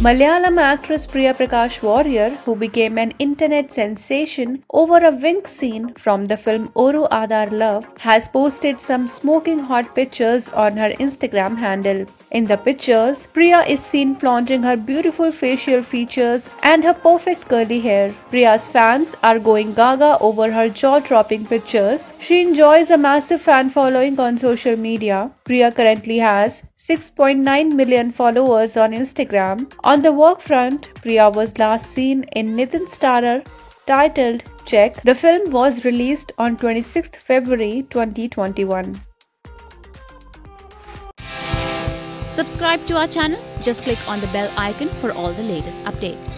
Malayalam actress Priya Prakash Varrier, who became an internet sensation over a wink scene from the film Oru Adaar Love, has posted some smoking hot pictures on her Instagram handle. In the pictures, Priya is seen flaunting her beautiful facial features and her perfect curly hair. Priya's fans are going gaga over her jaw-dropping pictures. She enjoys a massive fan following on social media. Priya currently has 6.9 million followers on Instagram. On the work front, Priya was last seen in Nitin Starar titled Check. The film was released on 26th February 2021. Subscribe to our channel. Just click on the bell icon for all the latest updates.